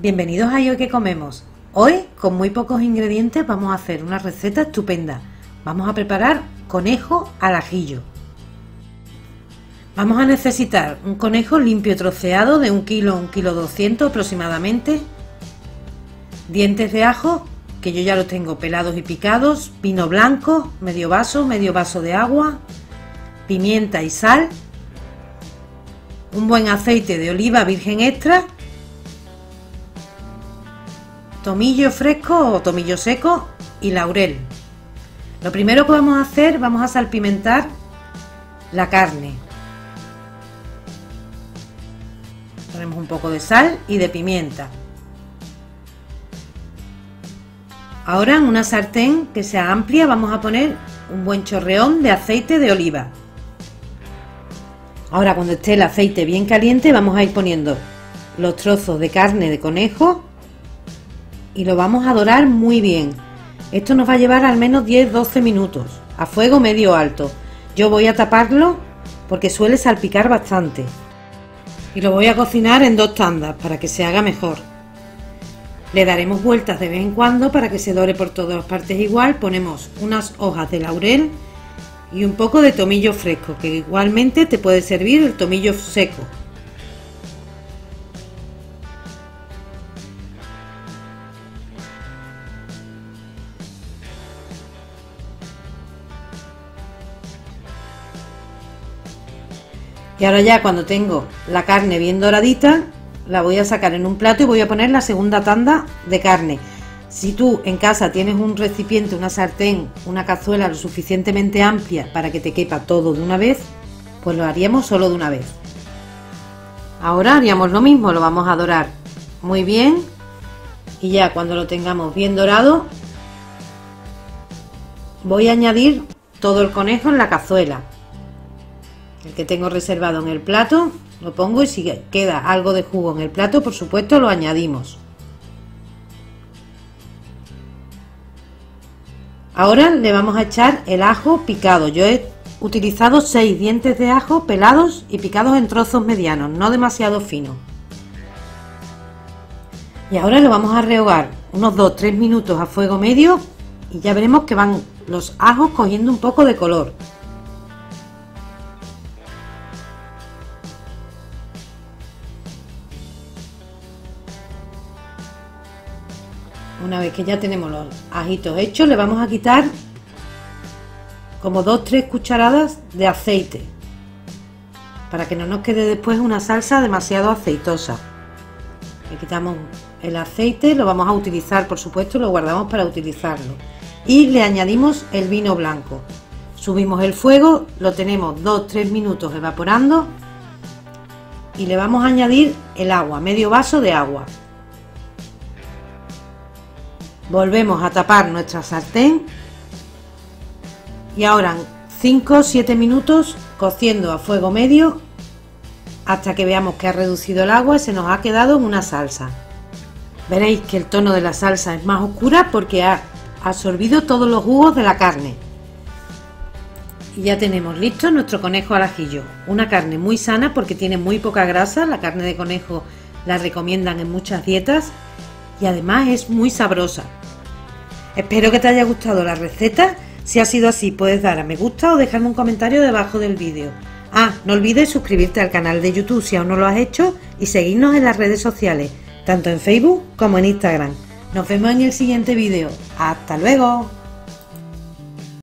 bienvenidos a Hoy que comemos. Hoy, con muy pocos ingredientes, vamos a hacer una receta estupenda. Vamos a preparar conejo al ajillo. Vamos a necesitar un conejo limpio troceado de un kilo, un kilo 200 aproximadamente, dientes de ajo, que yo ya los tengo pelados y picados, vino blanco, medio vaso, medio vaso de agua, pimienta y sal, un buen aceite de oliva virgen extra tomillo fresco o tomillo seco y laurel. Lo primero que vamos a hacer, vamos a salpimentar la carne. Ponemos un poco de sal y de pimienta. Ahora en una sartén que sea amplia vamos a poner un buen chorreón de aceite de oliva. Ahora cuando esté el aceite bien caliente vamos a ir poniendo los trozos de carne de conejo y lo vamos a dorar muy bien. Esto nos va a llevar al menos 10-12 minutos a fuego medio alto. Yo voy a taparlo porque suele salpicar bastante. Y lo voy a cocinar en dos tandas para que se haga mejor. Le daremos vueltas de vez en cuando para que se dore por todas partes igual. Ponemos unas hojas de laurel y un poco de tomillo fresco, que igualmente te puede servir el tomillo seco. Y ahora ya cuando tengo la carne bien doradita, la voy a sacar en un plato y voy a poner la segunda tanda de carne. Si tú en casa tienes un recipiente, una sartén, una cazuela lo suficientemente amplia para que te quepa todo de una vez, pues lo haríamos solo de una vez. Ahora haríamos lo mismo, lo vamos a dorar muy bien y ya cuando lo tengamos bien dorado voy a añadir todo el conejo en la cazuela el que tengo reservado en el plato lo pongo y si queda algo de jugo en el plato por supuesto lo añadimos. Ahora le vamos a echar el ajo picado. Yo he utilizado 6 dientes de ajo pelados y picados en trozos medianos no demasiado finos. Y ahora lo vamos a rehogar unos 2-3 minutos a fuego medio y ya veremos que van los ajos cogiendo un poco de color Una vez que ya tenemos los ajitos hechos, le vamos a quitar como 2-3 cucharadas de aceite para que no nos quede después una salsa demasiado aceitosa. Le quitamos el aceite, lo vamos a utilizar por supuesto, lo guardamos para utilizarlo. Y le añadimos el vino blanco. Subimos el fuego, lo tenemos 2-3 minutos evaporando y le vamos a añadir el agua, medio vaso de agua. Volvemos a tapar nuestra sartén y ahora 5 7 minutos cociendo a fuego medio hasta que veamos que ha reducido el agua y se nos ha quedado una salsa. Veréis que el tono de la salsa es más oscura porque ha absorbido todos los jugos de la carne. Y ya tenemos listo nuestro conejo al ajillo. Una carne muy sana porque tiene muy poca grasa. La carne de conejo la recomiendan en muchas dietas y además es muy sabrosa. Espero que te haya gustado la receta. Si ha sido así, puedes dar a me gusta o dejarme un comentario debajo del vídeo. Ah, no olvides suscribirte al canal de YouTube si aún no lo has hecho y seguirnos en las redes sociales, tanto en Facebook como en Instagram. Nos vemos en el siguiente vídeo. ¡Hasta luego!